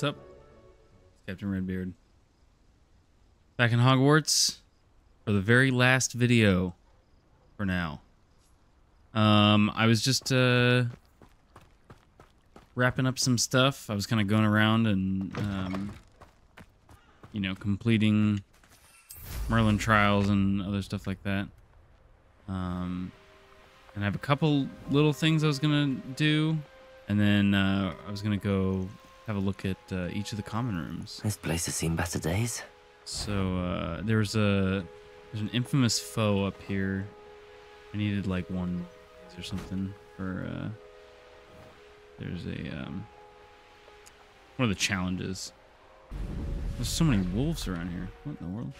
what's up? It's Captain Redbeard. Back in Hogwarts for the very last video for now. Um, I was just uh, wrapping up some stuff. I was kind of going around and, um, you know, completing Merlin trials and other stuff like that. Um, and I have a couple little things I was gonna do, and then uh, I was gonna go have a look at uh, each of the common rooms. This place has seen better days. So uh, there's a there's an infamous foe up here. I needed like one or something for. Uh, there's a um, one of the challenges. There's so many wolves around here. What in the world?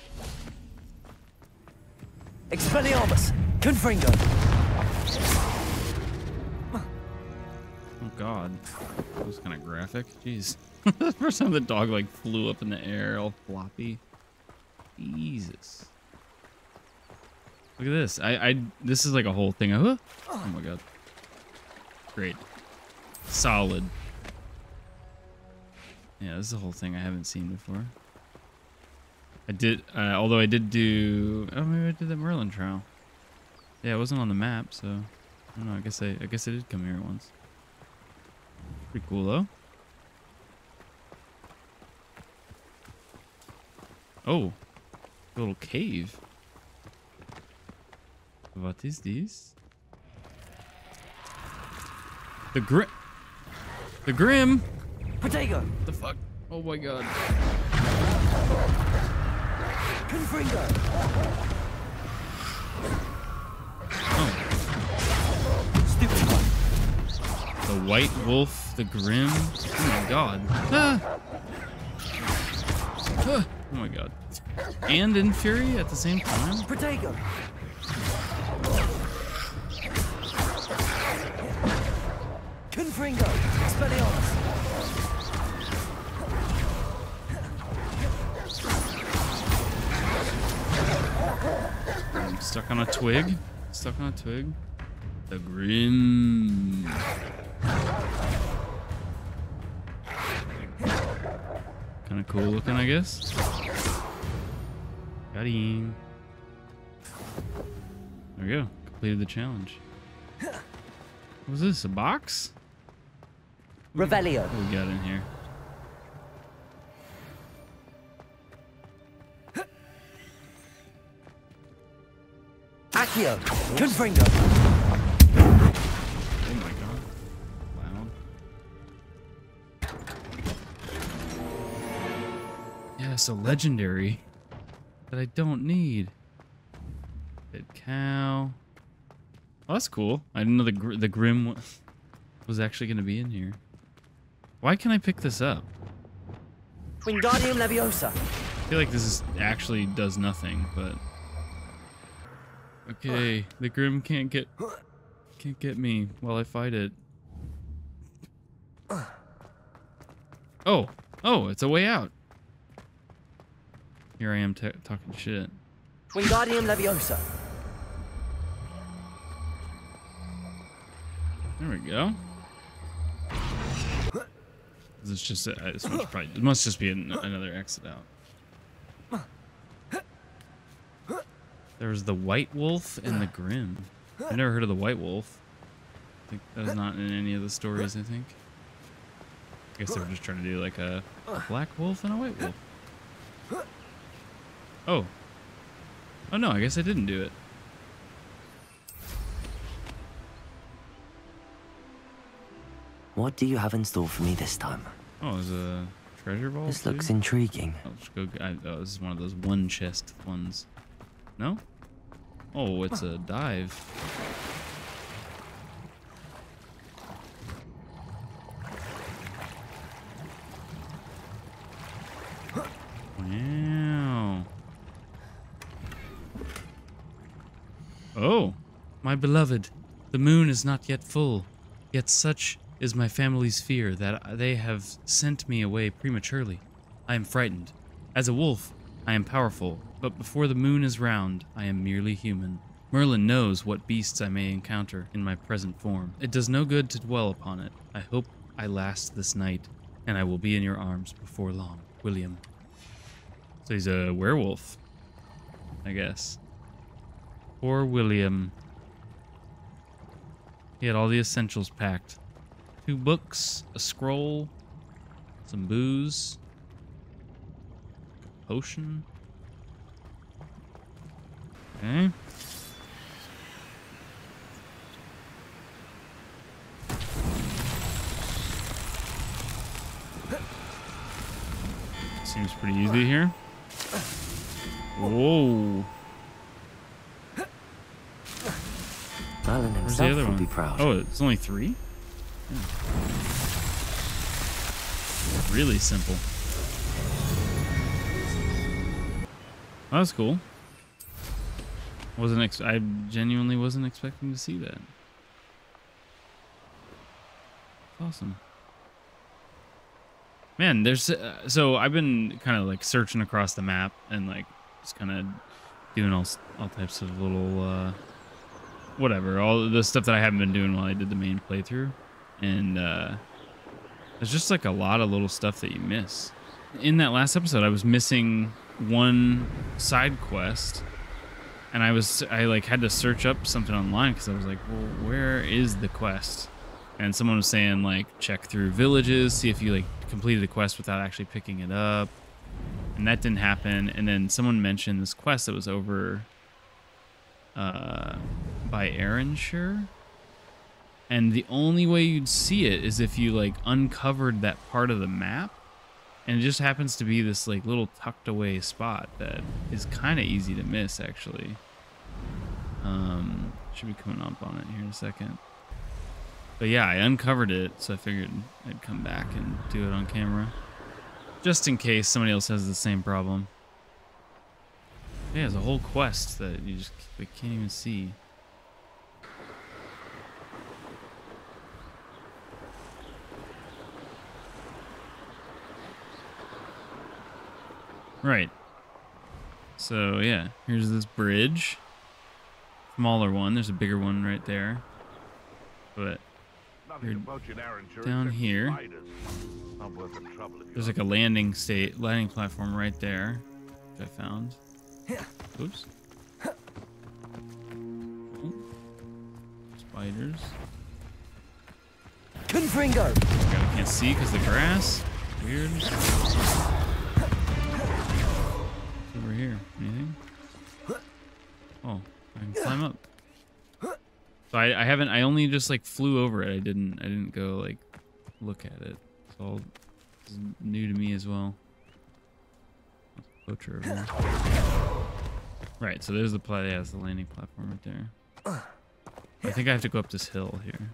Expelliarmus! Confringo! God. That was kind of graphic. Jeez. first time the dog like flew up in the air all floppy. Jesus. Look at this. I I this is like a whole thing. Oh my god. Great. Solid. Yeah, this is a whole thing I haven't seen before. I did, uh, although I did do. Oh, maybe I did the Merlin trial. Yeah, it wasn't on the map, so I don't know. I guess I, I guess I did come here once. Pretty cool though. Oh, little cave. What is this? The grim. The grim. Protego! The fuck? Oh my god. Confringo! Oh, Stupid one! the white wolf, the grim. Oh my god. Ah. Ah. Oh my god. And in fury at the same time? Protego! Confringo! Expelliarmus! I'm stuck on a twig. Stuck on a twig. The grim. Kind of cool looking, I guess. Got him. There we go. Completed the challenge. What was this? A box? Revelio! What we got in here? Accio! Confringo! Yes, a legendary that I don't need. Dead cow. Oh, that's cool. I didn't know the gr the grim was actually going to be in here. Why can I pick this up? Wingardium Leviosa! I feel like this is actually does nothing, but okay, the grim can't get can't get me while I fight it. Oh, oh, it's a way out. Here I am ta talking shit. Wingardium Leviosa! There we go. This is just uh, this must probably it must just be an, another exit out. There's the white wolf and the grim. I've never heard of the white wolf. I think that is not in any of the stories. I think. I guess they were just trying to do like a, a black wolf and a white wolf. Oh. Oh no, I guess I didn't do it. What do you have in store for me this time? Oh, there's a treasure vault. This looks intriguing. I'll just go. I, oh, this is one of those one chest ones. No? Oh, it's a dive. Wow. Oh, my beloved, the moon is not yet full, yet such is my family's fear that they have sent me away prematurely. I am frightened. As a wolf, I am powerful, but before the moon is round, I am merely human. Merlin knows what beasts I may encounter in my present form. It does no good to dwell upon it. I hope I last this night and I will be in your arms before long, William. So he's a werewolf, I guess. Poor William. He had all the essentials packed. Two books, a scroll, some booze, potion. Okay. Seems pretty easy here. Whoa. Merlin Where's the himself other would one? be proud. Oh, it's only three? Yeah. Really simple. That was cool. Wasn't ex- I genuinely wasn't expecting to see that. Awesome. Man, there's uh, so I've been kind of like searching across the map and like just kind of doing all all types of little uh whatever, all the stuff that I haven't been doing while I did the main playthrough. And uh there's just like a lot of little stuff that you miss. In that last episode, I was missing one side quest and I was I like had to search up something online because I was like, well, where is the quest? And someone was saying like check through villages, see if you like completed the quest without actually picking it up, and that didn't happen. And then someone mentioned this quest that was over uh, by Aranshire, and the only way you'd see it is if you like uncovered that part of the map, and it just happens to be this like little tucked away spot that is kind of easy to miss actually. Um, should be coming up on it here in a second. But yeah, I uncovered it, so I figured I'd come back and do it on camera. Just in case somebody else has the same problem. Yeah, there's a whole quest that you just like, can't even see. Right. So yeah, here's this bridge. Smaller one. There's a bigger one right there. But Nothing You're about you in Aranshire down here. spiders. Not worth the trouble There's like a landing state, landing platform right there, which I found. Oops. Spiders. Confringo! I can't see because the grass. Weird. What's over here? Anything? Oh, I can climb up. So I, I haven't. I only just like flew over it. I didn't. I didn't go like look at it. It's all new to me as well. Poacher over there. Right. So there's the pla- yeah, it's the landing platform right there. I think I have to go up this hill here.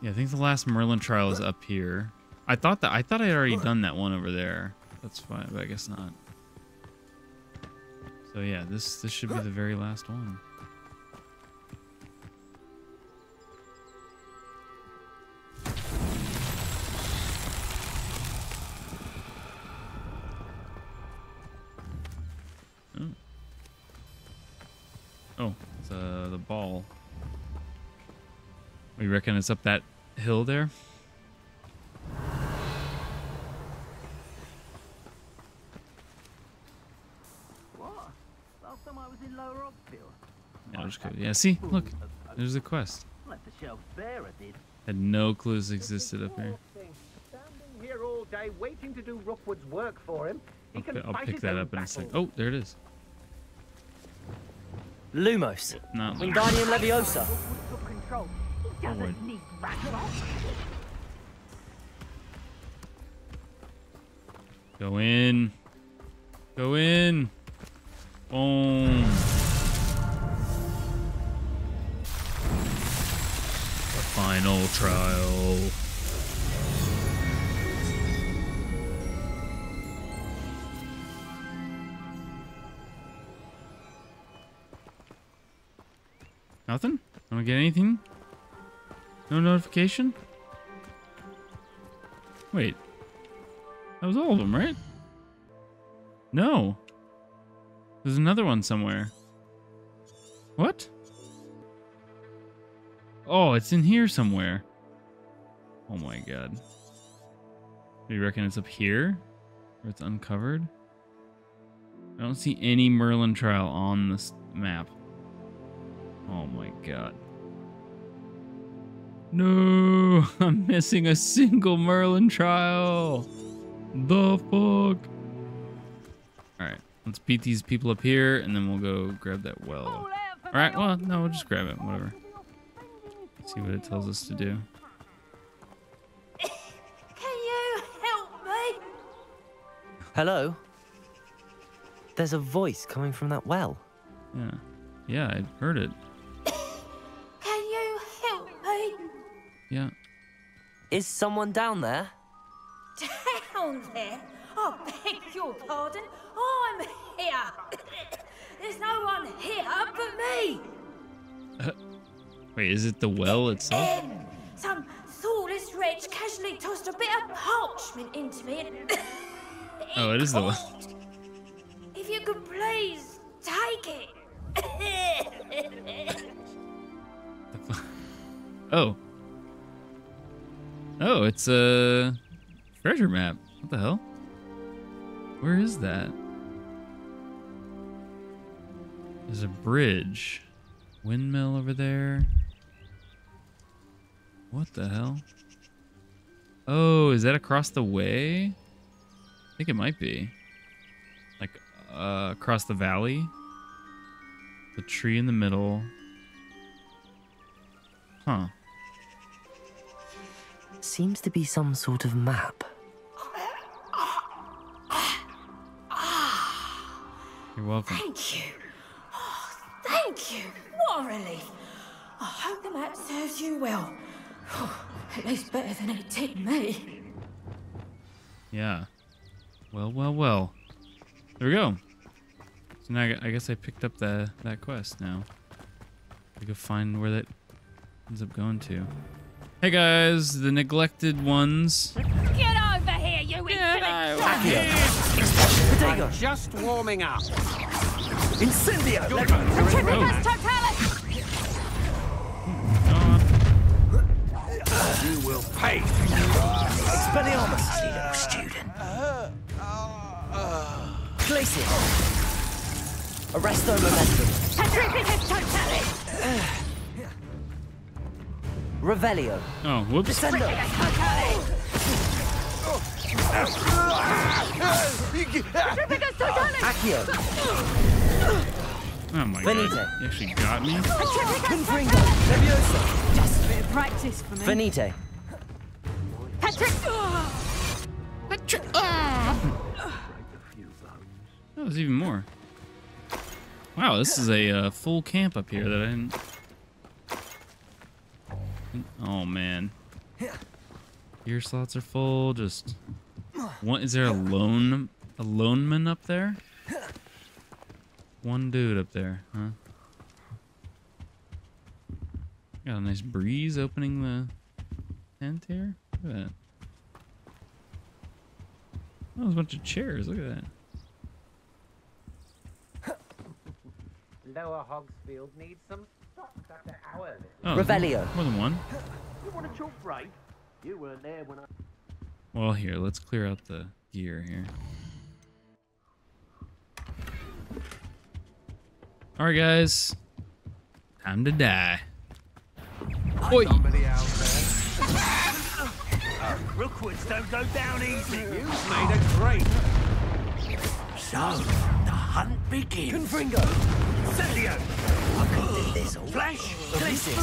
Yeah, I think the last Merlin trial is up here. I thought that I thought I had already done that one over there. That's fine, but I guess not. So yeah, this this should be the very last one. Oh, it's uh, the ball. We reckon it's up that hill there? What? Last time I was in Lower Hogsfield. Yeah, I'll just go. Yeah, see? Look. There's the quest. Left the shelves bare, I did. Had no clues existed up here. Standing here all day waiting to do Rookwood's work for him. He I'll, can I'll pick that up in a sec. battles. Oh, there it is. Lumos. Not Wingardium Leviosa. Rookwood took control. He Forward. doesn't need Ranrock. Go in. Go in. Boom. The final trial. Nothing? I don't get anything? No notification? Wait. That was all of them, right? No. There's another one somewhere. What? Oh, it's in here somewhere. Oh my god. Do you reckon it's up here? Where it's uncovered? I don't see any Merlin trial on this map. Oh my god. No, I'm missing a single Merlin trial. The fuck? Alright, let's beat these people up here and then we'll go grab that well. Alright, well, no, we'll just grab it, whatever. See what it tells us to do. Can you help me? Hello? There's a voice coming from that well. Yeah. Yeah, I heard it. Yeah. Is someone down there? Down there? I beg your pardon. I'm here. There's no one here but me. Wait, is it the well itself? Um, some thoughtless wretch casually tossed a bit of parchment into me and... Oh, it is the well. If you could please take it. Oh. Oh, it's a treasure map. What the hell? Where is that? There's a bridge. Windmill over there. What the hell? Oh, is that across the way? I think it might be. Like uh, across the valley. The tree in the middle. Huh. Seems to be some sort of map. You're welcome. Thank you. Oh, thank you. What a relief. I hope the map serves you well. Oh, at least better than it did me. Yeah. Well, well, well. There we go. So now I I guess I picked up the that quest now. I go find where that ends up going to. Hey guys, the neglected ones. Get over here, you insolent Potato! Just warming up. Incendio! Centrifugus totalis! You will pay. Expelliarmus! student. Glacius! Arresto momentum. Centrifugus totalis! Uh. Revelio. Oh, whoops. Descendo! Centrifugus totalis! Accio. Oh my Venite. god. You actually got me? Confringo. Leviosa. Just a bit of practice for me. Venite. Patrick! Oh, there's even more. Wow, this is a uh, full camp up here that I didn't. Oh man. Gear slots are full. Just one. Is there a lone a lone man up there? One dude up there, huh? Got a nice breeze opening the tent here. Look at that. Oh, there's a bunch of chairs. Look at that. Lower Hogsfield needs some stock after our visit. Oh, Revelio. More than one. You want a chalk break? You weren't there when I. Well, here, let's clear out the gear here. All right, guys. Time to die. Oi. Somebody out there. Rookwoods don't go down easy. You've made a great. So, the hunt begins. Confringo. Incendio. I can do this all. Flash. Glacius.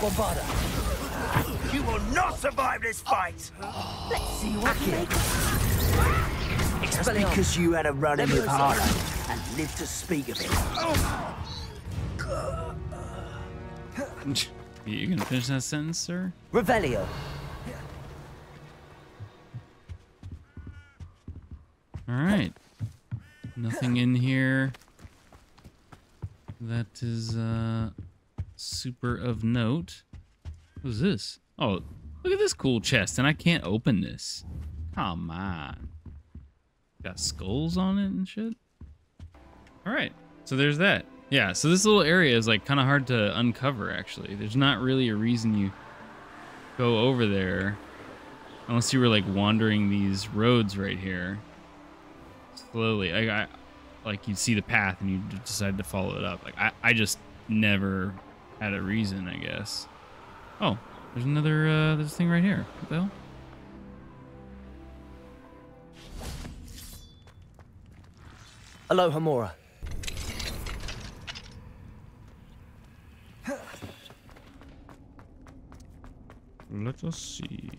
Bombarda. You will not survive this fight. Let's see what Accio. Just Expelliarmus. because you had a run in with Leviosa. Harlow and lived to speak of it. You gonna finish that sentence, sir? Revelio. All right. Nothing in here that is uh super of note. What is this? Oh, look at this cool chest, and I can't open this. Come on. Got skulls on it and shit. All right. So there's that. Yeah, so this little area is like kind of hard to uncover actually. There's not really a reason you go over there unless you were like wandering these roads right here slowly. I, I like you'd see the path and you decide to follow it up. Like I, I just never had a reason, I guess. Oh, there's another uh there's a thing right here. What the hell? Alohomora. Let us see.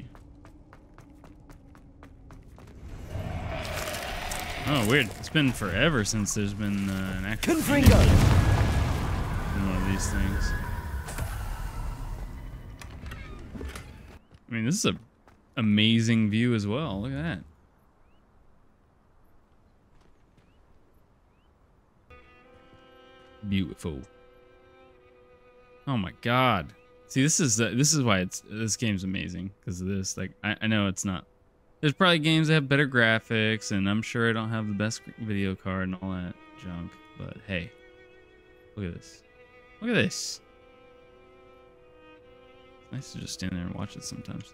Oh, weird. It's been forever since there's been uh, an actual Confringo! in one of these things. I mean, this is a amazing view as well. Look at that. Beautiful. Oh my god. See, this is uh, this is why it's this game's amazing because of this. Like, I, I know it's not. There's probably games that have better graphics, and I'm sure I don't have the best video card and all that junk. But hey, look at this. Look at this. It's nice to just stand there and watch it sometimes.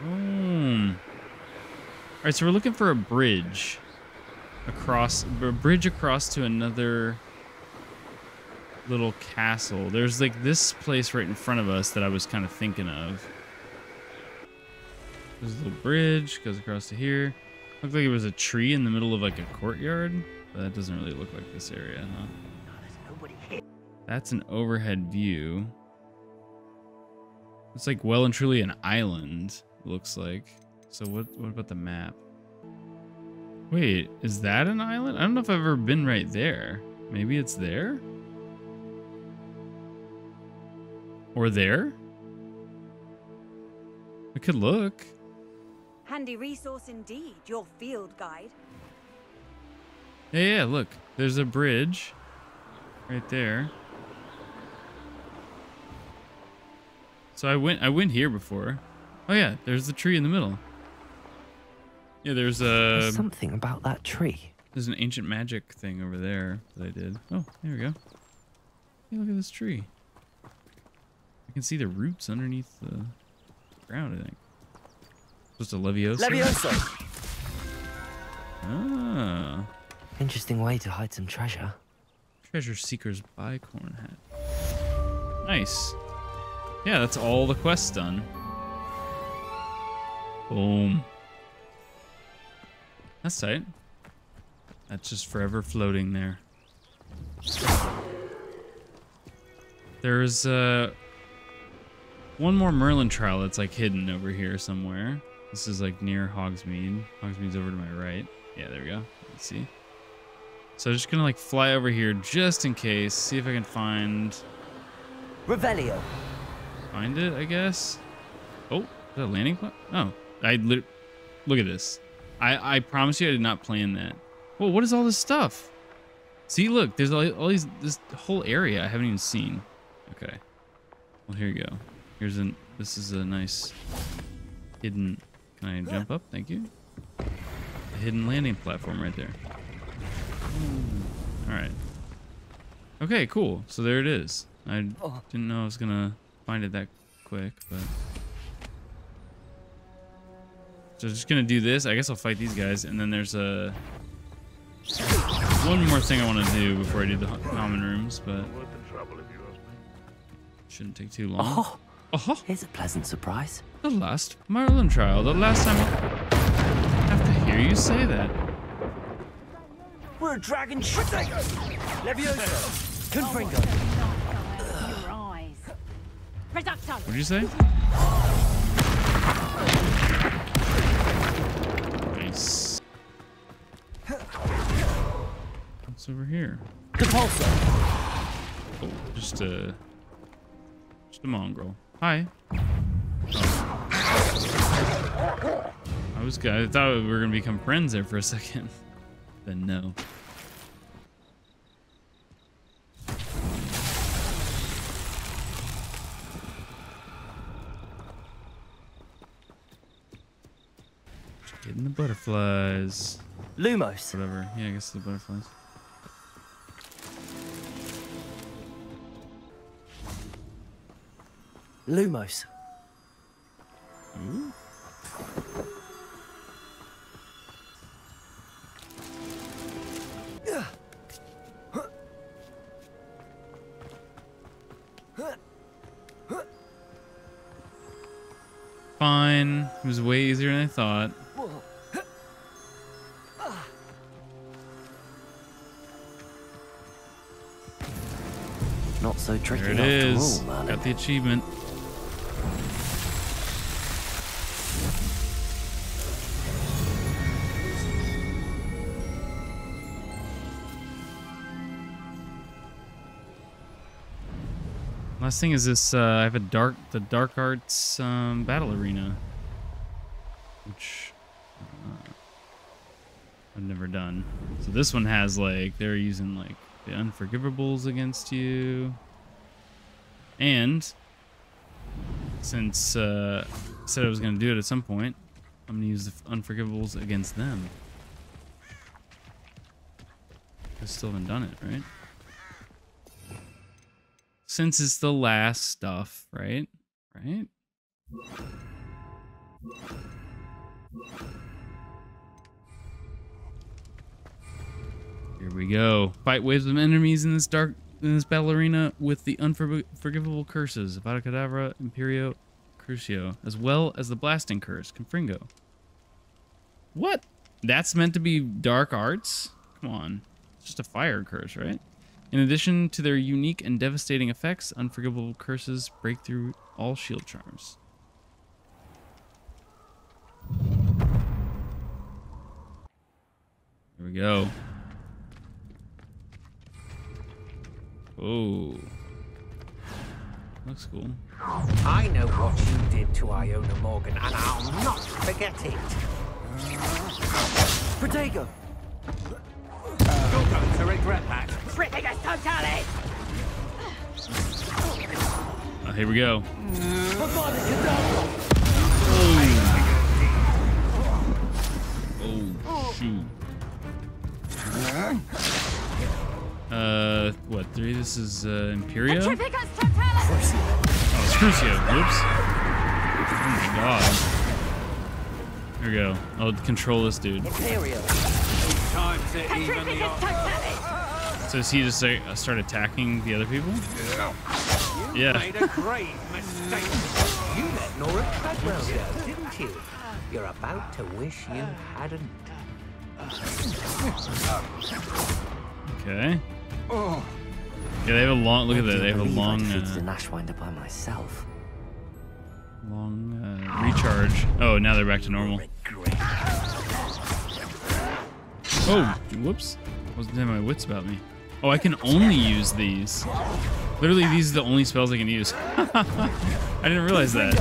Hmm. All right, so we're looking for a bridge across, a bridge across to another little castle. There's like this place right in front of us that I was kind of thinking of. There's a little bridge goes across to here. Looked like it was a tree in the middle of like a courtyard, but that doesn't really look like this area, huh? That's an overhead view. It's like well and truly an island, looks like. So what what about the map? Wait, is that an island? I don't know if I've ever been right there. Maybe it's there? Or there? I could look. Handy resource indeed, your field guide. Yeah, yeah, look. There's a bridge right there. So I went I went here before. Oh yeah, there's the tree in the middle. Yeah, there's a There's something about that tree. there's an ancient magic thing over there that I did. Oh, there we go. Hey, look at this tree. I can see the roots underneath the ground, I think. Just a Leviosa? Levioso! Ah. Interesting way to hide some treasure. Treasure Seeker's Bicorne hat. Nice. Yeah, that's all the quests done. Boom. That's tight. That's just forever floating there. There's uh one more Merlin trial that's like hidden over here somewhere. This is like near Hogsmeade. Hogsmeade's over to my right. Yeah, there we go. Let's see. So I'm just gonna like fly over here just in case, see if I can find Revelio. find it, I guess. Oh, is that a landing point? Oh, I look at this. I I promise you, I did not plan that. Well, what is all this stuff? See, look, there's all, all these this whole area I haven't even seen. Okay. Well, here you go. Here's an. This is a nice hidden. Can I jump up? Thank you. A hidden landing platform right there. All right. Okay, cool. So there it is. I didn't know I was gonna find it that quick, but. So just gonna do this. I guess I'll fight these guys, and then there's a one more thing I want to do before I do the common rooms, but shouldn't take too long. Oh, Oh, here's a pleasant surprise. the last Merlin trial. The last time I have to hear you say that. We're a dragon shooter! Levioso! Confringo! Your eyes. Reducto! What did you say? Nice. What's over here? Depulso! Oh, just a just a mongrel. Hi. I was I thought we were gonna become friends there for a second. Then no. Getting the butterflies. Lumos. Whatever. Yeah, I guess the butterflies. Lumos. Fine. It was way easier than I thought. Not so tricky There it after is. all, Got the achievement. Last thing is this. Uh, I have a dark, the Dark Arts um, battle arena, which uh, I've never done. So this one has like they're using like the unforgivables against you. And since uh, I said I was going to do it at some point, I'm going to use the unforgivables against them. I still haven't done it, right? Since it's the last stuff, right? Right? Here we go. Fight waves of enemies in this dark in this battle arena with the unforgivable curses of Avada Imperio, Crucio, as well as the blasting curse, Confringo. What? That's meant to be dark arts? Come on. It's just a fire curse, right? In addition to their unique and devastating effects, unforgivable curses break through all shield charms. Here we go. Oh. Looks cool. I know what you did to Iona Morgan, and I'll not forget it. Protego! You're going to regret that. Ridiculous totally! Oh, here we go. Oh. Oh, shoot. Uh, what? Three? This is uh, Imperio? Oh, Ridiculous totally! it's Crucio. Whoops. Oh my god. Here we go. I'll control this dude. Imperio! Time to even the Ridiculous odds. totally! So does he just say, uh, start attacking the other people? You Yeah. made a great mistake. You let Nora Treadwell go, didn't you? You're about to wish you hadn't. Okay. Yeah, they have a long. Look at that. They have a long, uh, an Ashwinder by myself. long uh, recharge. Oh, now they're back to normal. Oh, whoops! Wasn't having my wits about me. Oh, I can only use these. Literally, these are the only spells I can use. I didn't realize that.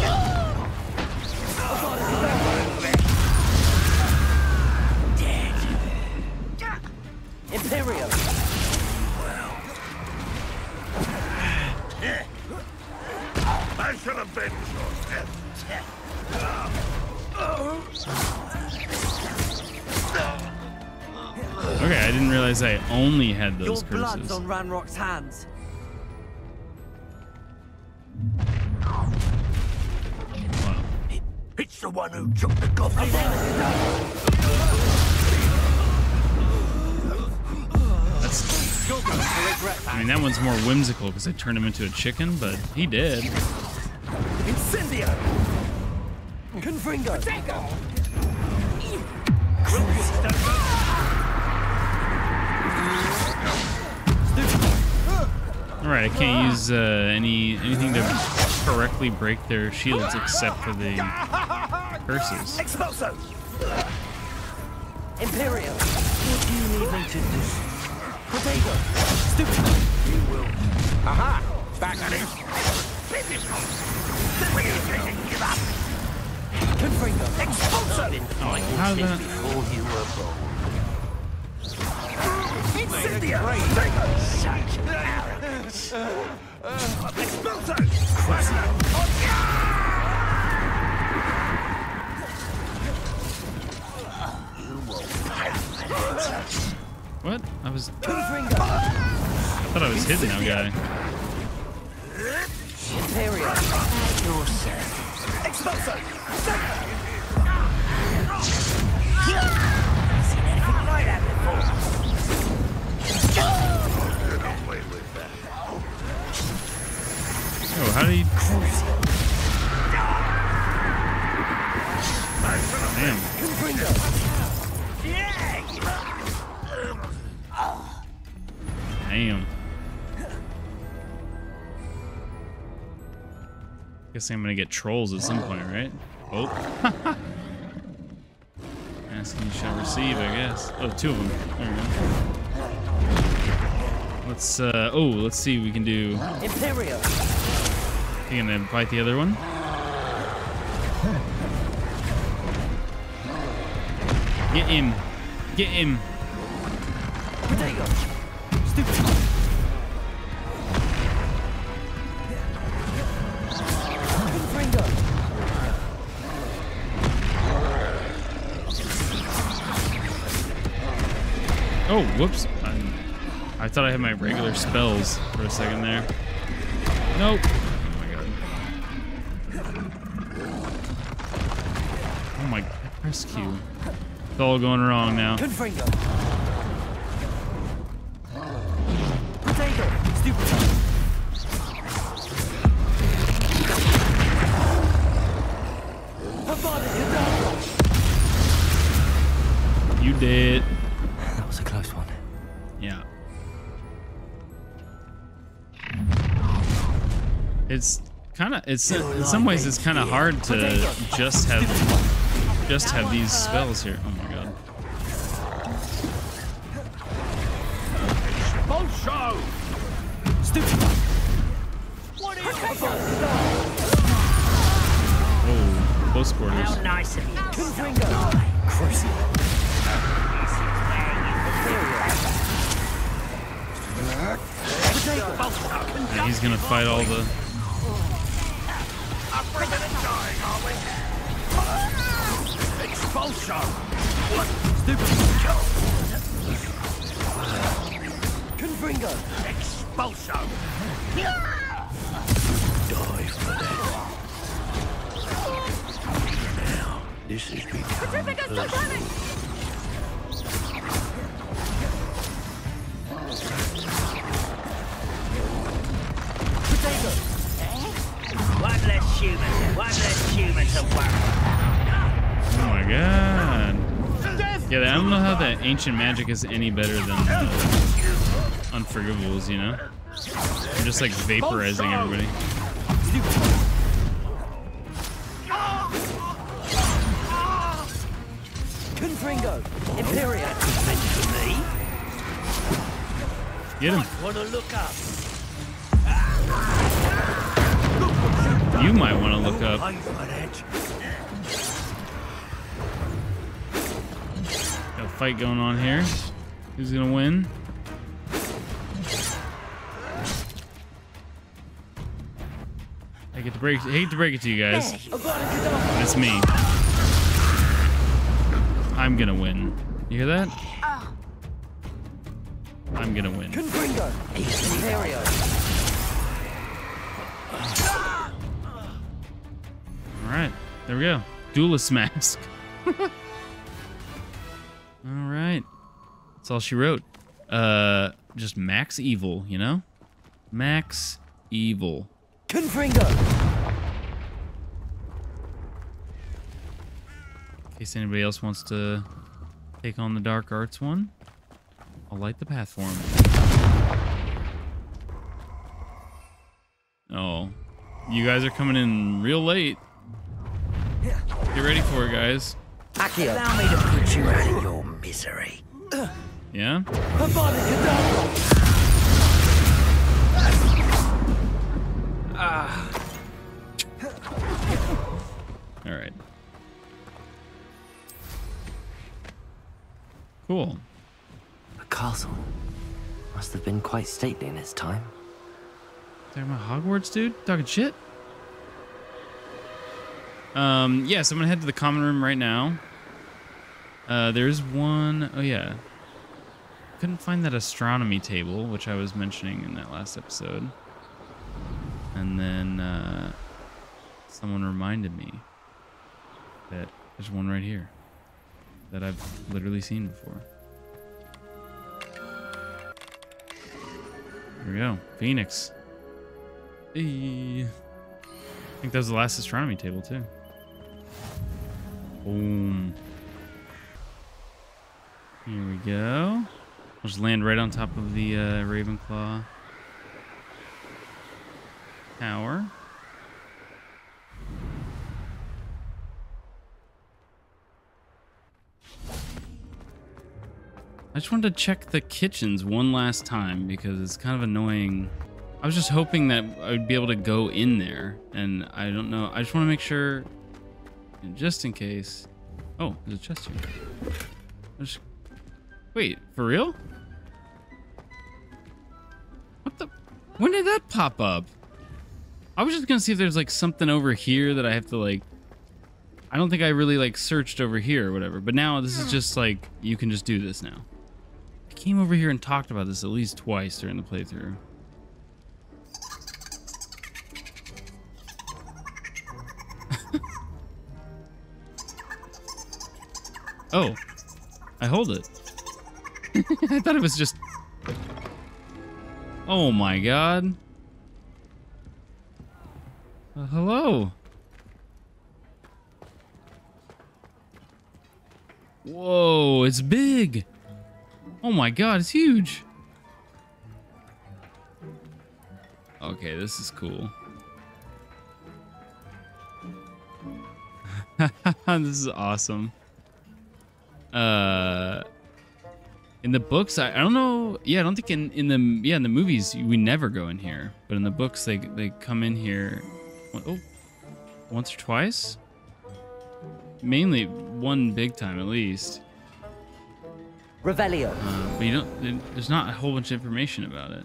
Imperio! I shall avenge your death. Okay, I didn't realize I only had those Your blood's curses. on Ranrock's hands. Wow. It's the one who took the goblin. That's. You're going to regret that. I mean, that one's more whimsical because I turned him into a chicken, but he did. Incendio! Confringo! All right, I can't use uh, any anything to correctly break their shields except for the curses. Expulso! Imperio! What do you need me to do? Protego! Stupid! Aha! Back at it. Confringo! Expulso! Oh, how the? Before you were born. Incendio! Such arrogance! Expulso! You will What? I was. I thought I was hitting that guy. Imperio. Your service. Expulso! Seen anything like that Oh, how do you? Damn. Damn. Guess I'm gonna get trolls at some point, right? Oh. Asking you shall receive, I guess. Oh, two of them. There we go. Let's, uh, oh, let's see we can do... Imperio. You gonna fight the other one? Get him. Get him. Oh, whoops. I, I thought I had my regular spells for a second there. Nope. It's all going wrong now. Confringo. Protego. Stupid. Avada Kedavra. You did. That was a close one. Yeah. It's kind of it's in some ways it's kind of hard to just have just have these spells here. Oh Oh my god. Yeah, I don't know how that ancient magic is any better than unforgivables. You know, I'm just like vaporizing everybody. Confringo. Imperio. Get him. Wanna look up? You might want to look up. Got a fight going on here. Who's gonna win? I get to break. I hate to break it to you guys, it's me. I'm gonna win. You hear that? I'm gonna win. Confringo. Imperio. All right, there we go. Duelist mask. all right, that's all she wrote. Uh, just max evil, you know? Max evil. Confringo. In case anybody else wants to take on the dark arts one, I'll light the path for him. Oh, you guys are coming in real late. Get ready for it, guys. Allow me to put you out of your misery. Yeah? All right. Cool. The castle must have been quite stately in its time. Talking about Hogwarts, dude? Talking shit? Um, yeah, so I'm gonna head to the common room right now. Uh, there's one, oh yeah. couldn't find that astronomy table, which I was mentioning in that last episode. And then uh, someone reminded me that there's one right here that I've literally seen before. Here we go. Phoenix. Hey. I think that was the last astronomy table, too. Boom. Here we go. I'll just land right on top of the uh, Ravenclaw tower. I just wanted to check the kitchens one last time because it's kind of annoying. I was just hoping that I'd be able to go in there, and I don't know. I just want to make sure, just in case. Oh, there's a chest here. Just... Wait, for real? What the? When did that pop up? I was just gonna see if there's like something over here that I have to like. I don't think I really like searched over here or whatever, but now this is hmm. just like you can just do this now. I came over here and talked about this at least twice during the playthrough. Oh, I hold it. I thought it was just. Oh my god. Uh, hello. Whoa, it's big. Oh my god, it's huge. Okay, this is cool. this is awesome. Uh in the books, I, I don't know. Yeah, I don't think in, in the yeah in the movies we never go in here, but in the books they they come in here. Oh, once or twice. Mainly one big time at least. Revelio. Uh, but you don't. There's not a whole bunch of information about it.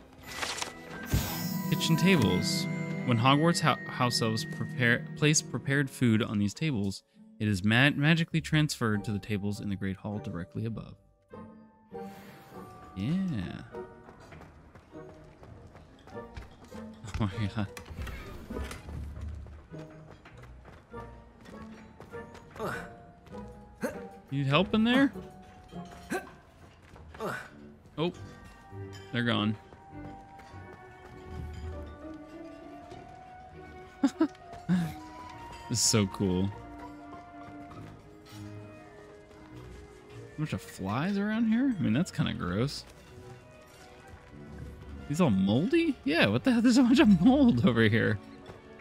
Kitchen tables. When Hogwarts house elves prepare place prepared food on these tables, it is ma magically transferred to the tables in the Great Hall directly above. Yeah. Oh my god. You need help in there? Oh, they're gone. this is so cool. A bunch of flies around here? I mean, that's kind of gross. These all moldy? Yeah, what the hell? There's a bunch of mold over here.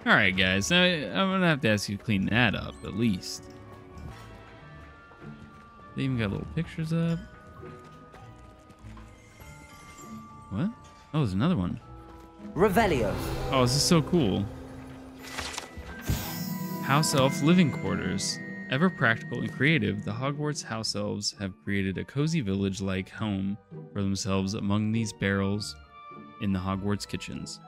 All right, guys. Now, I'm going to have to ask you to clean that up, at least. They even got little pictures up. What? Oh, there's another one. Revelio. Oh, this is so cool. House Elf Living Quarters. Ever practical and creative, the Hogwarts house elves have created a cozy village like home for themselves among these barrels in the Hogwarts kitchens.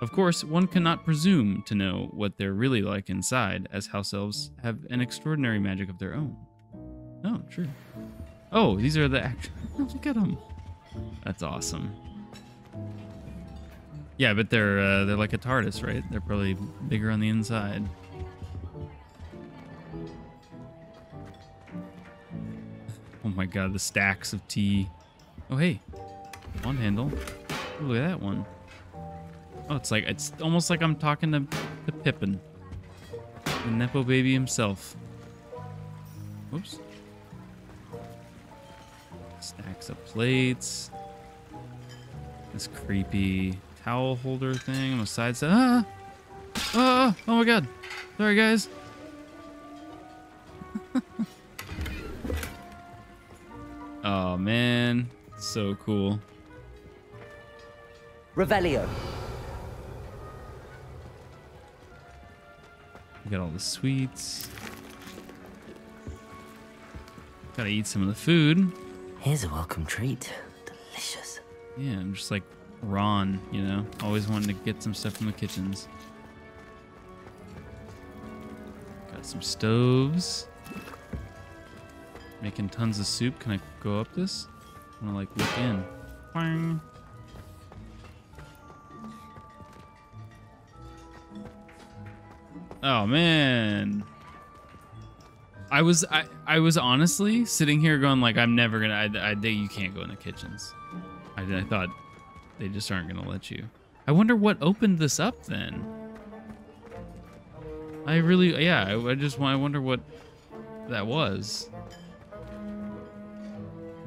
Of course, one cannot presume to know what they're really like inside, as house elves have an extraordinary magic of their own. Oh, true. Oh, these are the actual. Look at them. That's awesome. Yeah, but they're uh, they're like a TARDIS, right? They're probably bigger on the inside. Oh my god, the stacks of tea. Oh hey, one handle. Ooh, look at that one. Oh, it's like it's almost like I'm talking to, to Pippin, the nepo baby himself. Whoops. Stacks of plates. This creepy towel holder thing on the side. Ah! Ah! Oh my god! Sorry, guys. So cool. Revelio. We got all the sweets. Gotta eat some of the food. Here's a welcome treat. Delicious. Yeah, I'm just like Ron, you know, always wanting to get some stuff from the kitchens. Got some stoves. Making tons of soup. Can I go up this? Want to like look in. Boing. Oh man. I was I, I was honestly sitting here going like I'm never gonna I, I they, you can't go in the kitchens. I, I thought they just aren't gonna let you. I wonder what opened this up then. I really yeah I, I just I wonder what that was.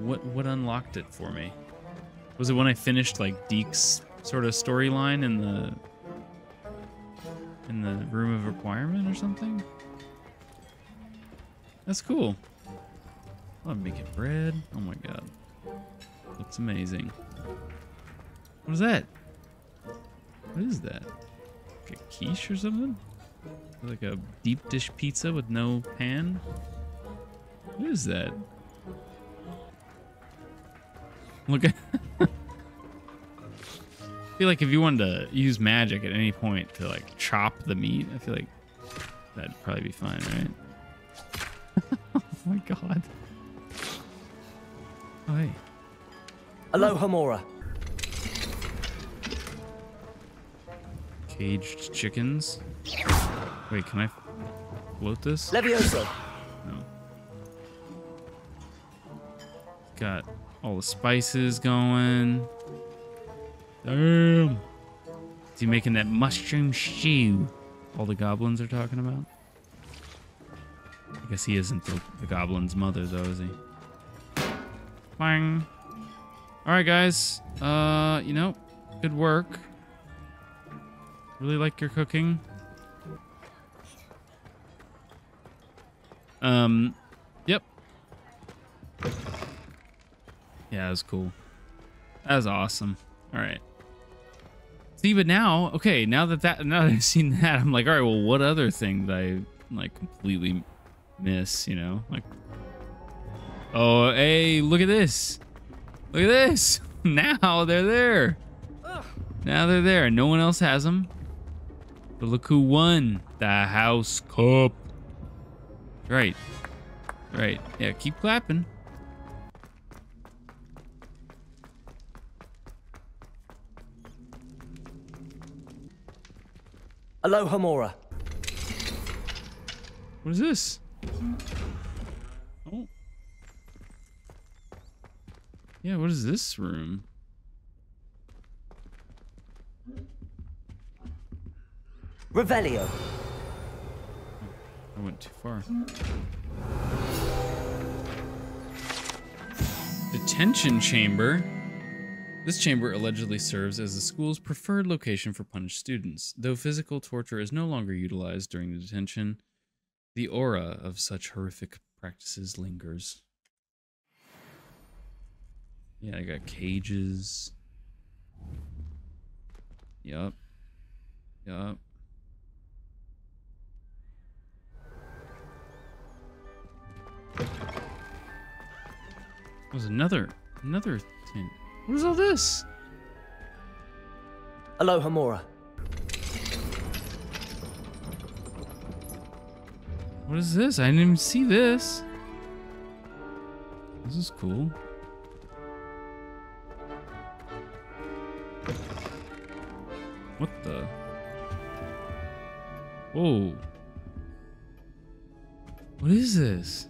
What what unlocked it for me? Was it when I finished like Deek's sort of storyline in the in the room of requirement or something? That's cool. I'm making bread. Oh my god. Looks amazing. What is that? What is that? Like a quiche or something? Like a deep dish pizza with no pan? What is that? Look at I feel like if you wanted to use magic at any point to like chop the meat, I feel like that'd probably be fine, right? oh my god. Oh hey. Alohomora. Caged chickens. Wait, can I float this? Levioso. No. Got all the spices going. Damn. Is he making that mushroom stew? All the goblins are talking about? I guess he isn't the, the goblin's mother, though, is he? Bang. All right, guys. Uh, you know, good work. Really like your cooking. Um, yep. Yeah, that was cool. That was awesome. All right. See, but now, okay, now that that now that I've seen that, I'm like, all right, well, what other thing did I like completely miss? You know, like, oh, hey, look at this, look at this. Now they're there. Now they're there. No one else has them. But look who won the house cup. Right. Right. Yeah, keep clapping. Alohomora. What is this? Oh. Yeah, what is this room? Revelio. I went too far. Detention chamber. This chamber allegedly serves as the school's preferred location for punished students. Though physical torture is no longer utilized during the detention, the aura of such horrific practices lingers. Yeah, I got cages. Yup. Yup. Was another another tin. What is all this? Alohomora. What is this? I didn't even see this. This is cool. What the? Whoa. What is this?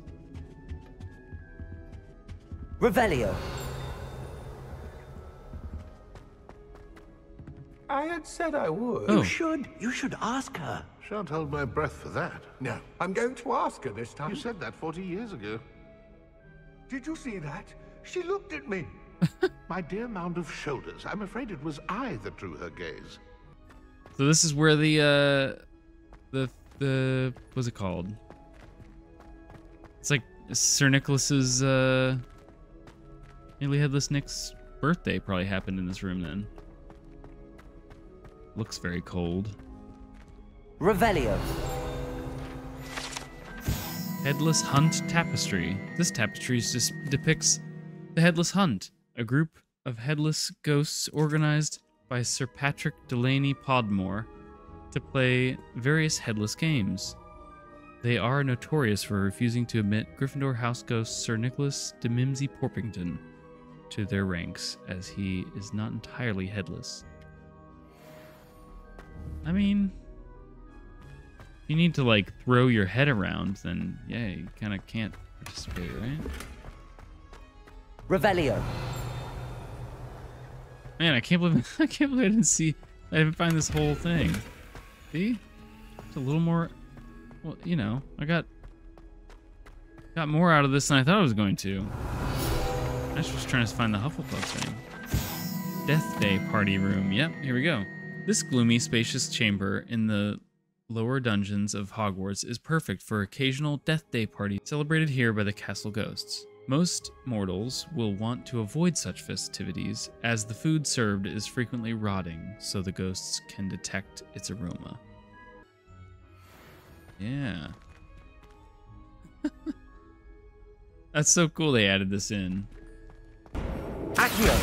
Revelio. Said I would. Oh. You should. You should ask her. Shan't hold my breath for that. No, I'm going to ask her this time. You said that 40 years ago. Did you see that? She looked at me. My dear mound of shoulders, I'm afraid it was I that drew her gaze. So this is where the uh the the what's it called? It's like Sir Nicholas's uh nearly headless Nick's birthday probably happened in this room then. Looks very cold. Revelio. Headless Hunt Tapestry. This tapestry just depicts the Headless Hunt, a group of headless ghosts organized by Sir Patrick Delaney Podmore to play various headless games. They are notorious for refusing to admit Gryffindor house ghost Sir Nicholas de Mimsy Porpington to their ranks as he is not entirely headless. I mean, if you need to like throw your head around, then yeah, you kind of can't participate, right? Revelio. Man, I can't believe I can't believe I didn't see I didn't find this whole thing. See? It's a little more well, you know, I got got more out of this than I thought I was going to. I was just trying to find the Hufflepuff thing. Death Day Party Room. Yep, here we go. This gloomy, spacious chamber in the lower dungeons of Hogwarts is perfect for occasional Death Day party celebrated here by the castle ghosts. Most mortals will want to avoid such festivities, as the food served is frequently rotting, so the ghosts can detect its aroma. Yeah. That's so cool they added this in. Accio.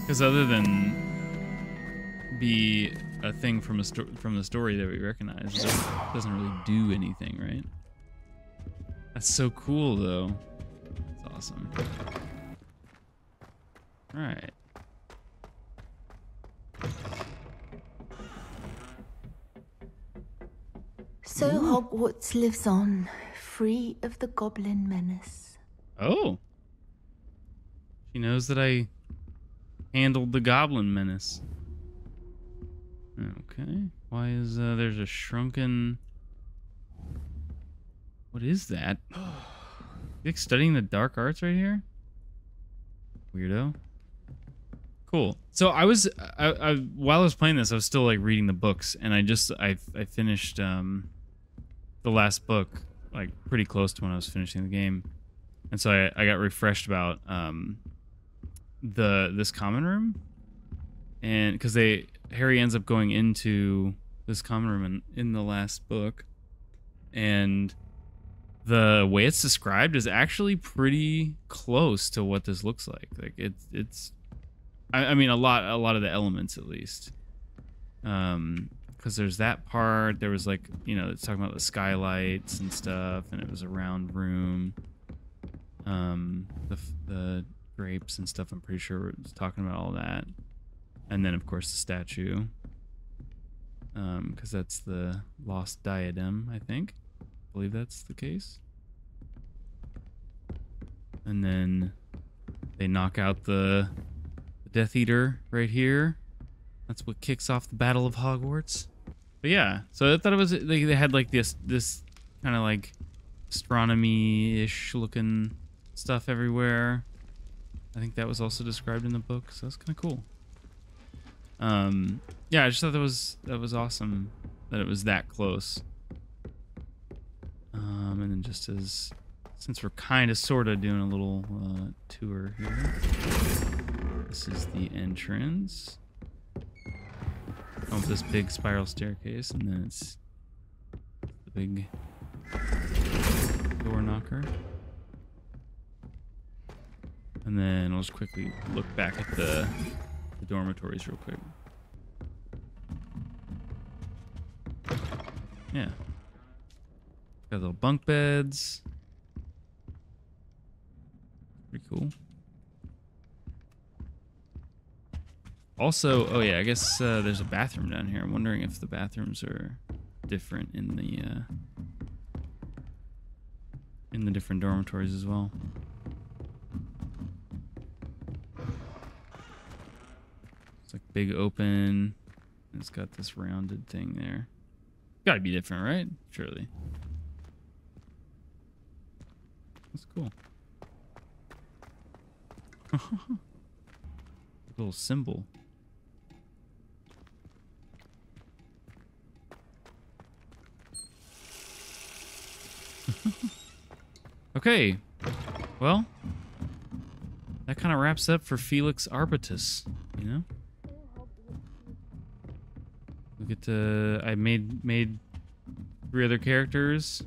Because other than be a thing from a sto- from the story that we recognize, it doesn't- doesn't really do anything, right? That's so cool, though. That's awesome. All right. So Hogwarts lives on, free of the goblin menace. Oh. She knows that I handled the goblin menace. Okay. Why is uh, there's a shrunken? What is that? Like studying the dark arts right here? Weirdo. Cool. So I was, I, I while I was playing this, I was still like reading the books, and I just I I finished um the last book like pretty close to when I was finishing the game, and so I I got refreshed about um the this common room, and because they Harry ends up going into this common room in, in the last book, and the way it's described is actually pretty close to what this looks like. Like it's it's, I, I mean a lot a lot of the elements at least, um, because there's that part. There was like you know it's talking about the skylights and stuff, and it was a round room. Um, the the grapes and stuff. I'm pretty sure it's talking about all that and then of course the statue. Um because that's the lost diadem i think. I believe that's the case. And then they knock out the, the death eater right here. That's what kicks off the battle of hogwarts. But yeah so i thought it was they, they had like this this kind of like astronomy-ish looking stuff everywhere. I think that was also described in the book so that's kind of cool um yeah i just thought that was that was awesome that it was that close. Um and then just as since we're kind of sort of doing a little uh, tour here this is the entrance. Of this big spiral staircase and then it's the big door knocker. And then i'll just quickly look back at the the dormitories real quick. Yeah. Got little bunk beds. Pretty cool. Also, oh yeah, I guess uh, there's a bathroom down here. I'm wondering if the bathrooms are different in the uh, in the different dormitories as well. It's like big open. It's got this rounded thing there. Gotta be different, right? Surely. That's cool. little symbol. okay. Well, that kind of wraps up for Felix Arbutus, you know? We get to I made made three other characters.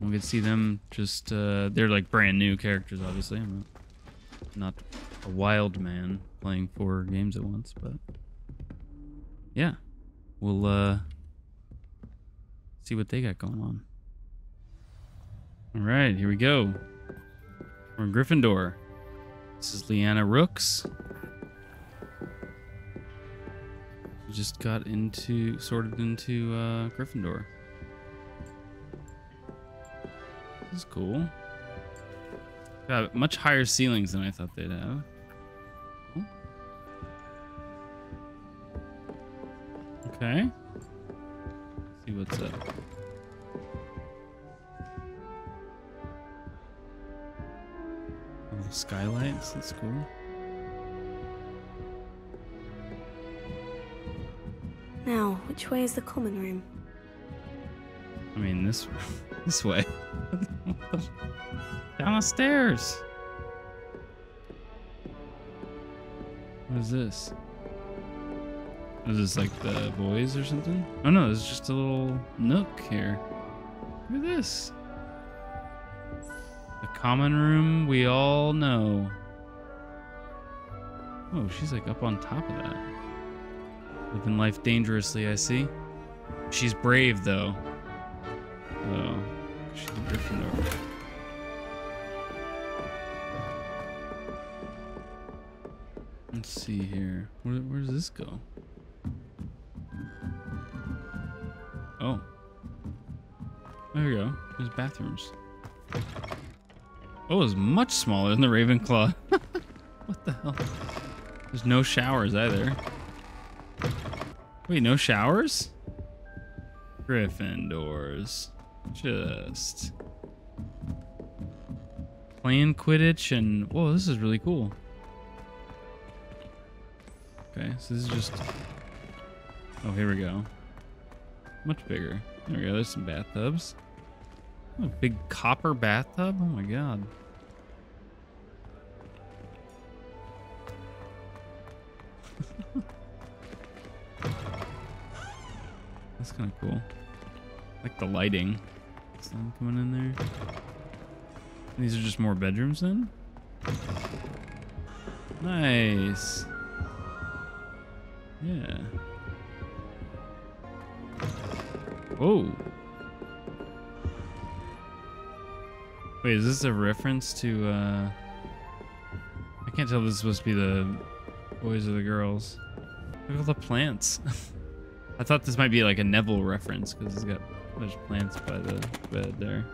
We get to see them just uh they're like brand new characters obviously. I'm not, not a wild man playing four games at once, but yeah. We'll uh see what they got going on. All right, here we go. From Gryffindor. This is Leanna Rooks. Just got into, sorted into uh, Gryffindor. This is cool. Got much higher ceilings than I thought they'd have. Okay. see what's up. Skylights, that's cool. Which way is the common room? I mean, this this way. Down the stairs. What is this? Is this like the boys or something? Oh no, this is just a little nook here. Look at this. The common room we all know. Oh, she's like up on top of that. Living life dangerously, I see. She's brave though. Oh, she's a Gryffindor. Let's see here. Where, where does this go? Oh. There we go. There's bathrooms. Oh, it's much smaller than the Ravenclaw. what the hell? There's no showers either. Wait, no showers? Gryffindors. Just playing Quidditch and whoa, this is really cool. Okay, so this is just Oh, here we go. Much bigger. There we go, there's some bathtubs. Oh, big copper bathtub? Oh my god. That's kind of cool. Like the lighting. Sun coming in there. These are just more bedrooms then? Nice. Yeah. Whoa. Wait, is this a reference to, uh... I can't tell if this is supposed to be the boys or the girls. Look at all the plants. I thought this might be like a Neville reference because it's got there's plants by the bed there.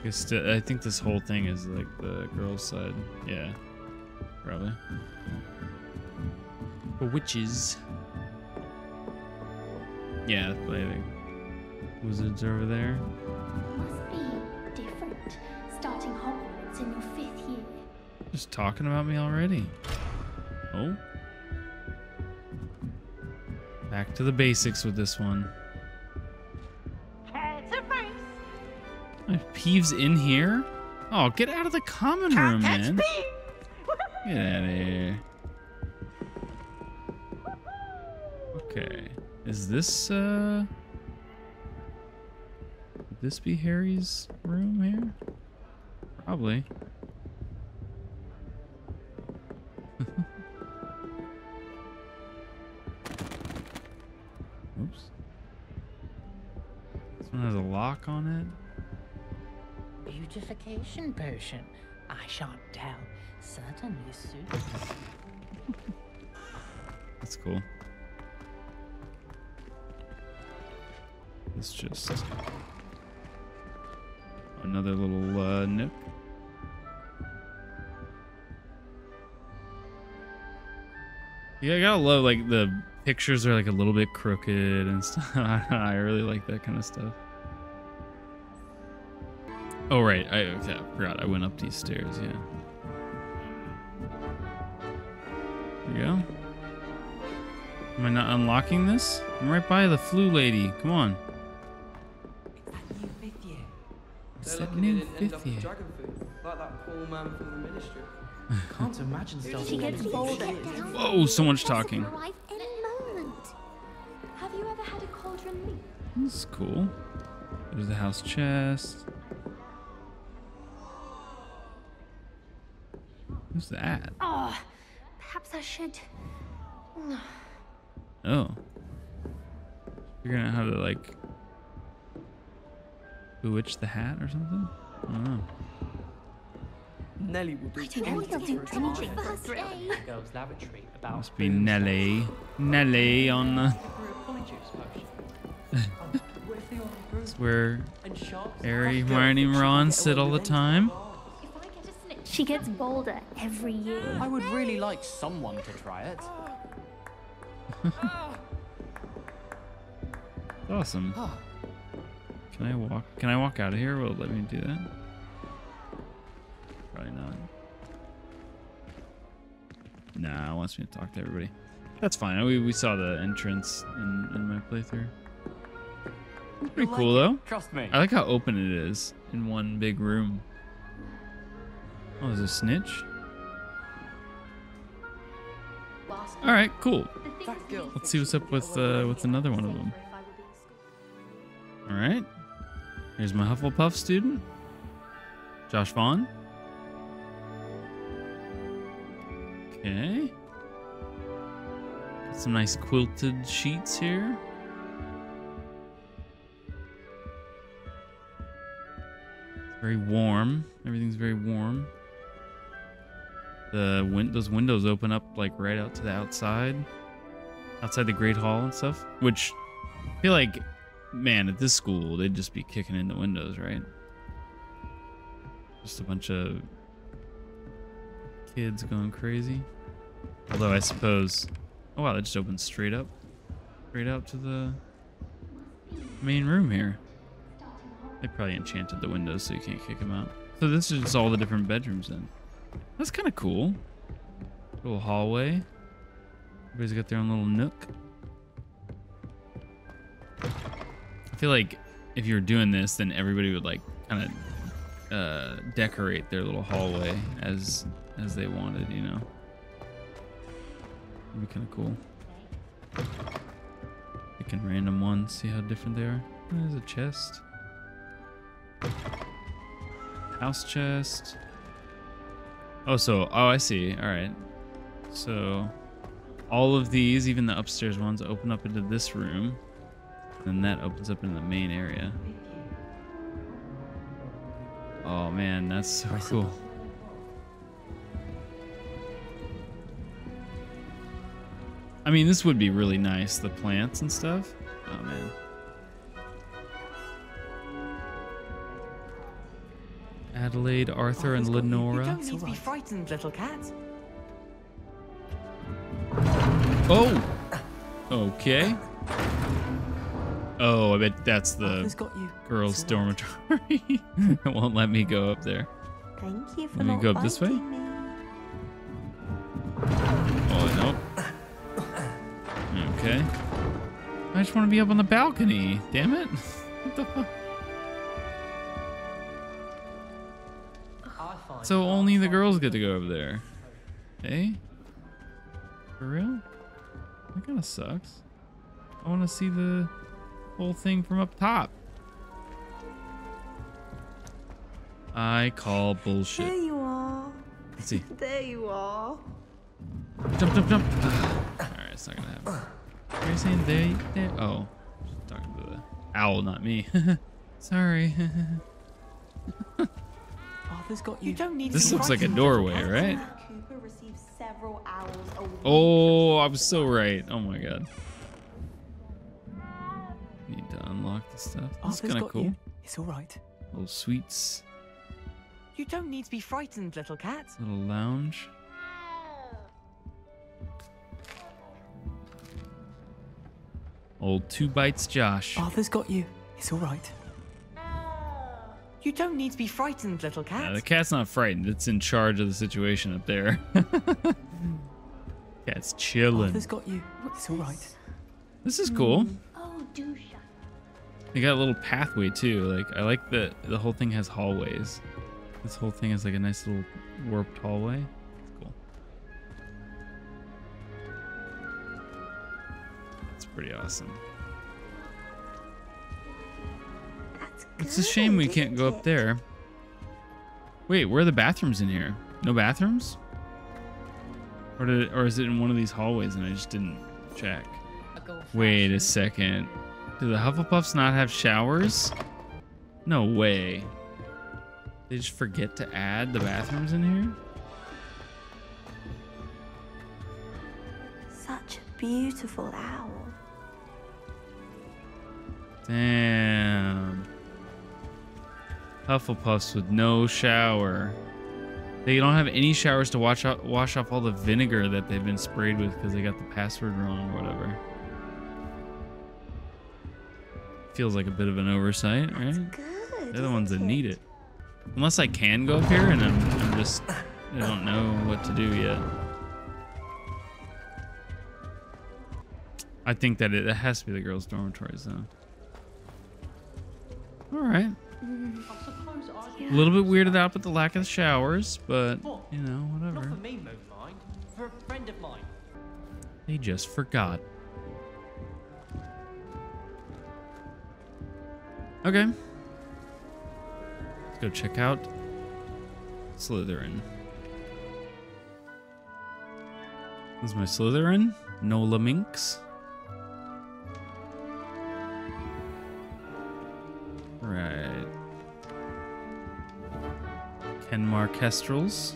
I, guess I think this whole thing is like the girls' side. Yeah, probably. For witches. Yeah, I think wizards over there. Must be different, starting Hogwarts in your fifth year. Just talking about me already. Oh. Back to the basics with this one. My Peeves in here? Oh, get out of the common room, man. Get out of here. Okay. Is this, uh... Would this be Harry's room here? Probably. Potion. I shan't tell. Certainly suits. That's cool. It's just another little uh, nook. Yeah, I gotta love like the pictures are like a little bit crooked and stuff. I really like that kind of stuff. Oh right, I okay, I forgot I went up these stairs. Yeah. There we go. Am I not unlocking this? I'm right by the flu lady. Come on. It's that new fifth year. Dragon food, like that poor man from the ministry. Can't imagine stuff. She gets bolder. Whoa, so much talking. Arrive any moment. Have you ever had a cauldron meat? This is cool. There's the house chest. That? Oh, perhaps I should. Oh. Figuring out how to have to like bewitch the hat or something? I don't know. Nelly will do I anything for do a anything smile. for a thrill. The girls' lavatory about Must be Nelly. Nelly on the. That's where Harry, Hermione, and Ron sit all the time. She gets bolder every year. I would really like someone to try it. Awesome. Can I walk? Can I walk out of here? Will it let me do that? Probably not. Nah, it wants me to talk to everybody. That's fine. We, we saw the entrance in, in my playthrough. It's pretty cool though. Trust me. I like how open it is in one big room. Oh, there's a snitch. All right, cool. Let's see what's up with uh, with another one of them. All right. Here's my Hufflepuff student, Josh Vaughn. Okay. Got some nice quilted sheets here. It's very warm. Everything's very warm. The win- those windows open up like right out to the outside, outside the Great Hall and stuff. Which I feel like, man, at this school they'd just be kicking in the windows, right? Just a bunch of kids going crazy. Although I suppose, oh wow, that just opens straight up, straight out to the main room here. They probably enchanted the windows so you can't kick them out. So this is just all the different bedrooms then. That's kind of cool. Little hallway. Everybody's got their own little nook. I feel like if you were doing this, then everybody would like kind of uh, decorate their little hallway as as they wanted, you know. That'd be kind of cool. Picking random ones, see how different they are. There's a chest. House chest. Oh, so, oh, I see. All right. So, all of these, even the upstairs ones, open up into this room. Then that opens up into the main area. Oh, man, that's so cool. I mean, this would be really nice, the plants and stuff. Oh, man. Adelaide, Arthur, and Lenora. You don't need to be frightened, little cat. Oh! Okay. Oh, I bet that's the got you. girls' dormitory. it won't let me go up there. Thank you for Let me not go up this way? biting me. Oh, nope. Okay. I just want to be up on the balcony. Damn it. What the fuck? So only the girls get to go over there. Hey? For real? That kind of sucks. I want to see the whole thing from up top. I call bullshit. There you are. Let's see. There you are. Jump, jump, jump. Alright, it's not gonna happen. Are you saying they, they? Oh, talking to the owl, not me. Sorry. Arthur's got you. You don't need This to looks like a doorway, right? Cooper receives several hours a week. Oh, I was so right. Oh my god. Need to unlock the stuff. That's Arthur's kind of got cool. you. It's all right. Little sweets, You don't need to be frightened, little cat. little lounge. Old two bites Josh. Arthur's got you. It's all right. You don't need to be frightened, little cat. Yeah, the cat's not frightened. It's in charge of the situation up there. Cat's chilling. Arthur's got you. It's all right. This is cool. Hmm. Oh, do shut. You got a little pathway too. Like I like that the whole thing has hallways. This whole thing is like a nice little warped hallway. It's cool. It's pretty awesome. It's a shame we can't go up there. Wait, where are the bathrooms in here? No bathrooms? Or did it, or is it in one of these hallways and I just didn't check? Wait a second. Do the Hufflepuffs not have showers? No way. They just forget to add the bathrooms in here? Such a beautiful owl. Damn. Hufflepuffs with no shower. They don't have any showers to wash off, wash off all the vinegar that they've been sprayed with because they got the password wrong or whatever. Feels like a bit of an oversight, right? They're the ones that need it. Unless I can go up here and I'm, I'm just, I don't know what to do yet. I think that it, it has to be the girls' dormitories though. All right. A little bit weirded out with the lack of showers, but you know, Not whatever. for me. For a friend of mine. They just forgot. Okay. Let's go check out Slytherin. This is my Slytherin. Nola Minx. Kenmare Kestrels.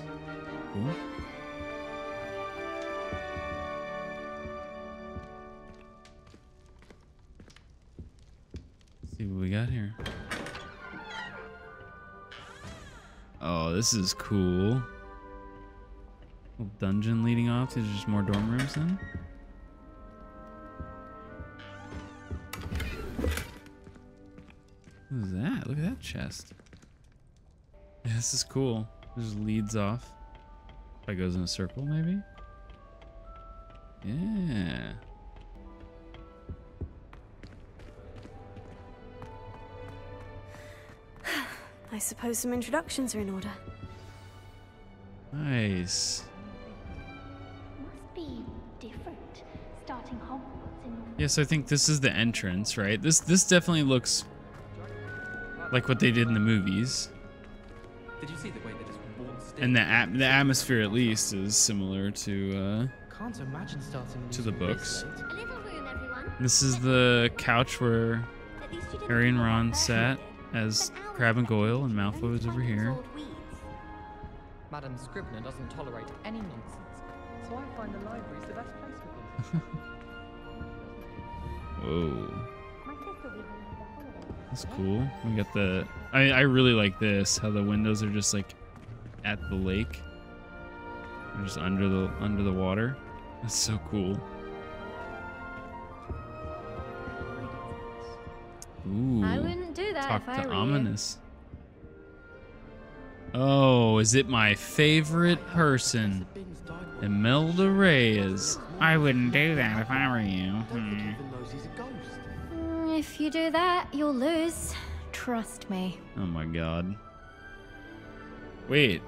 See what we got here. Oh, this is cool. Dungeon leading off. These are just more dorm rooms then. What is that? Look at that chest. Yeah, this is cool. This leads off. Probably goes in a circle, maybe? Yeah. I suppose some introductions are in order. Nice. Must be different. Starting Hogwarts in Yes, I think this is the entrance, right? This this definitely looks like what they did in the movies. Did you see the way And the at- the atmosphere at least is similar to uh Can't imagine starting to the books. late. A little room, everyone. This is the couch where At least you didn't Harry and Ron sat as Crabbe and Goyle and Malfoy was over here. Madam Scribner doesn't tolerate any nonsense, so I find the library's the best place for them. Whoa. That's cool. We got the I, I really like this, how the windows are just like at the lake. They're just under the under the water. That's so cool. Ooh. I wouldn't do that Talk if I to were you. ominous. Oh, is it my favorite person? Imelda Reyes. I wouldn't do that if I were you. Hmm. Mm, If you do that, you'll lose. Trust me. Oh my god. Wait.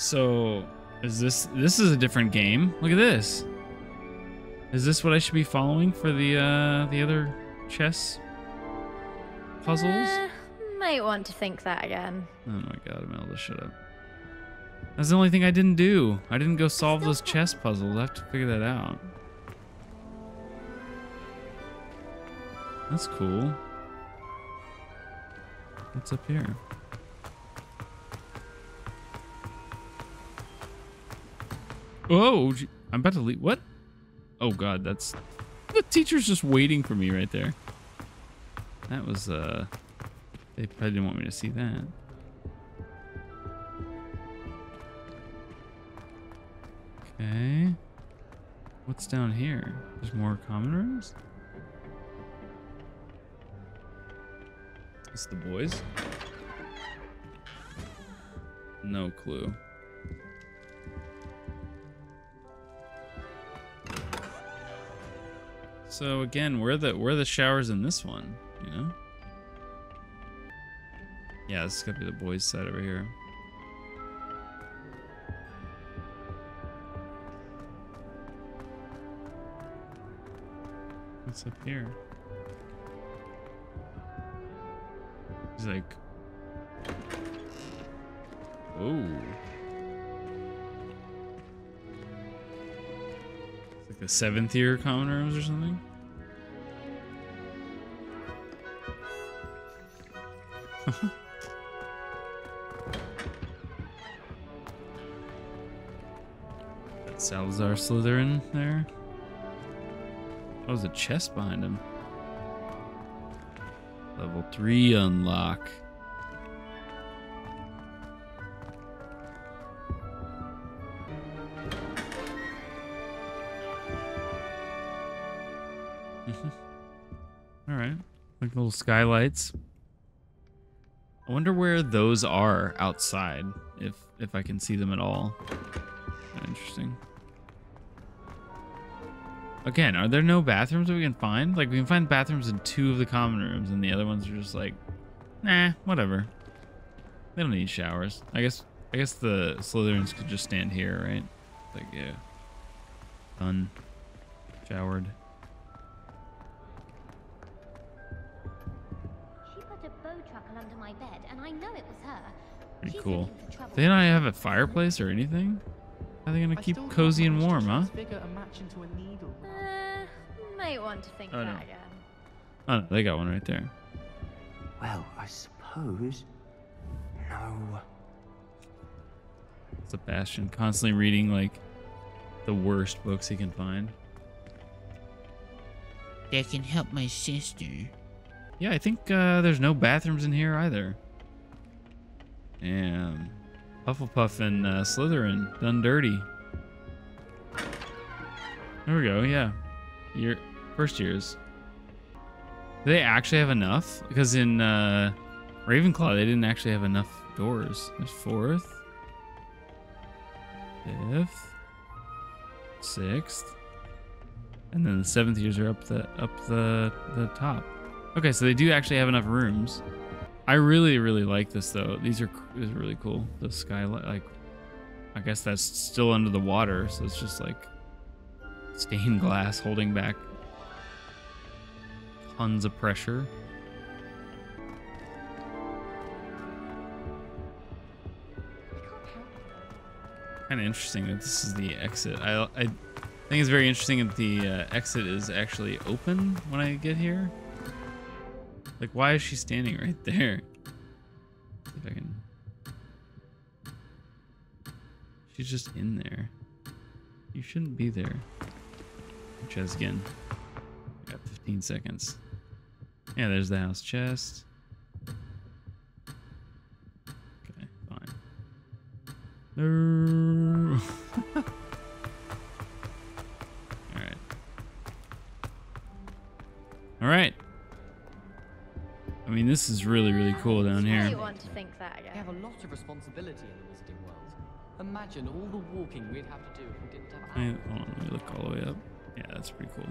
So is this this is a different game? Look at this. Is this what I should be following for the uh the other chess puzzles? Eh, might want to think that again. Oh my god, Imelda, shut up. That's the only thing I didn't do. I didn't go solve those chess puzzles. I have to figure that out. That's cool. What's up here? Oh, I'm about to leave. What? Oh god, that's the teacher's just waiting for me right there. That was uh they probably didn't want me to see that. Okay. What's down here? There's more common rooms? It's the boys? No clue. So again, where the where the showers in this one? You know? Yeah, this is gonna be the boys' side over here. What's up here? He's like, whoa. a seventh year common rooms or something? that Salazar Slytherin there. That there's a chest behind him. Level 3 unlock. Little skylights. I wonder where those are outside, if if I can see them at all. Interesting. Again, are there no bathrooms that we can find? Like, we can find bathrooms in two of the common rooms, and the other ones are just like, nah, whatever. They don't need showers. I guess I guess the Slytherins could just stand here, right? Like, yeah. Done. Showered. Pretty cool. looking for trouble. They don't have a fireplace or anything? How are they gonna keep cozy and warm, huh? Figure a match into a needle. Uh, might want to think Oh, that again. Oh, no, they got one right there. Well, I suppose. No. Sebastian constantly reading like the worst books he can find. That can help my sister. Yeah, I think uh, there's no bathrooms in here either. Damn. Hufflepuff and uh, Slytherin done dirty. There we go. Yeah, year first years. Do they actually have enough? Because in uh, Ravenclaw, they didn't actually have enough doors. There's fourth, fifth, sixth, and then the seventh years are up the up the the top. Okay, so they do actually have enough rooms. I really really like this though. These are these are really cool. The skylight, like, I guess that's still under the water, so it's just like stained glass holding back tons of pressure. Kind of interesting that this is the exit. I, I think it's very interesting that the uh, exit is actually open when I get here. Like, why is she standing right there? If I can. She's just in there. You shouldn't be there. Chest again. Got 15 seconds. Yeah, there's the house chest. Okay, fine. No. This is really, really cool down here. Might want to think that again. We again. have a lot of responsibility in the wizarding world. Imagine all the walking we'd have to do if we didn't have Hey, hold on, let me look all the way up. Yeah, that's pretty cool.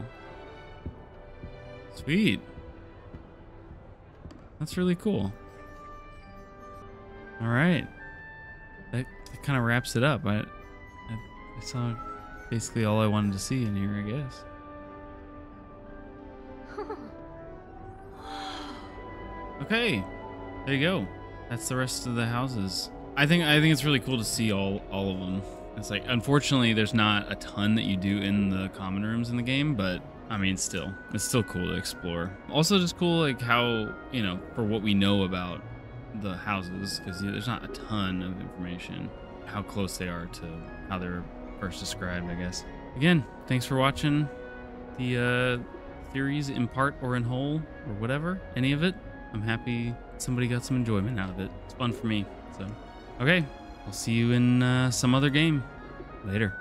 Sweet. That's really cool. All right. That, that kind of wraps it up. I, I, I saw basically all I wanted to see in here, I guess. Okay, there you go. That's the rest of the houses. I think I think it's really cool to see all all of them. It's like unfortunately there's not a ton that you do in the common rooms in the game, but I mean still it's still cool to explore. Also just cool like how you know for what we know about the houses because there's not a ton of information how close they are to how they're first described. I guess. Again, thanks for watching the uh, theories in part or in whole or whatever, any of it. I'm happy somebody got some enjoyment out of it. It's fun for me. So, okay, I'll see you in uh, some other game later.